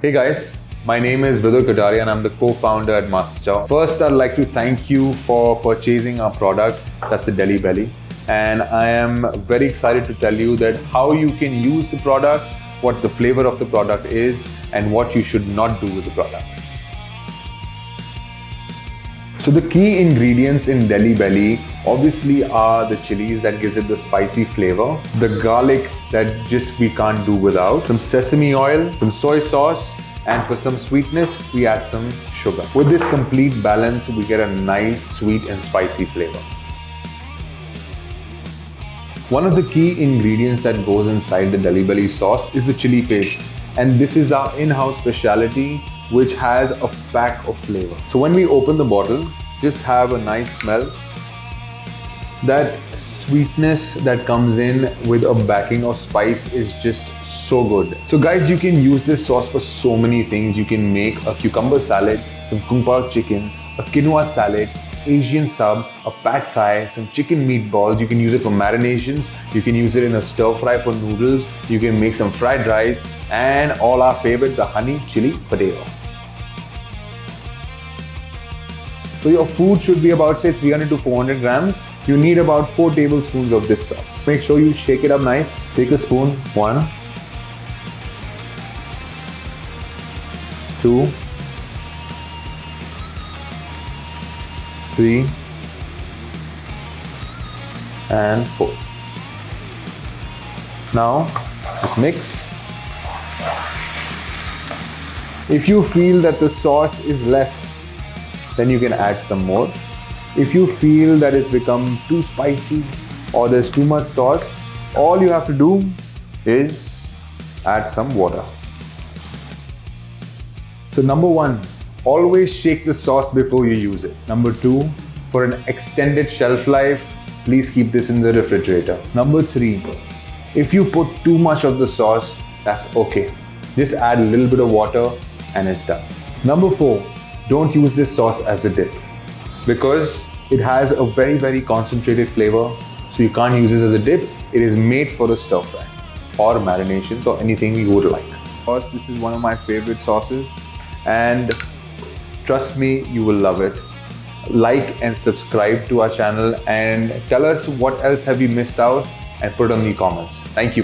Hey guys, my name is Vidur Kataria and I'm the co-founder at MasterChow. First, I'd like to thank you for purchasing our product, that's the Delhi Belly. And I am very excited to tell you that how you can use the product, what the flavor of the product is, and what you should not do with the product. So the key ingredients in Delhi Belly obviously are the chilies that gives it the spicy flavor, the garlic that just we can't do without, some sesame oil, some soy sauce, and for some sweetness, we add some sugar. With this complete balance, we get a nice sweet and spicy flavor. One of the key ingredients that goes inside the Delhi Belly sauce is the chili paste. And this is our in-house specialty which has a pack of flavor. So when we open the bottle, just have a nice smell. That sweetness that comes in with a backing of spice is just so good. So guys, you can use this sauce for so many things. You can make a cucumber salad, some kung pao chicken, a quinoa salad, Asian sub, a pad thai, some chicken meatballs. You can use it for marinations. You can use it in a stir fry for noodles. You can make some fried rice and all our favorite, the honey chili potato. So your food should be about say 300 to 400 grams. You need about 4 tablespoons of this sauce. Make sure you shake it up nice. Take a spoon. One, two, three, and four. Now just mix. If you feel that the sauce is less then you can add some more. If you feel that it's become too spicy or there's too much sauce, all you have to do is add some water. So number one, always shake the sauce before you use it. Number two, for an extended shelf life, please keep this in the refrigerator. Number three, if you put too much of the sauce, that's okay. Just add a little bit of water and it's done. Number four, don't use this sauce as a dip because it has a very very concentrated flavor so you can't use this as a dip it is made for a stir fry or marinations or anything you would like Of course this is one of my favorite sauces and trust me you will love it. Like and subscribe to our channel and tell us what else have you missed out and put on the comments. Thank you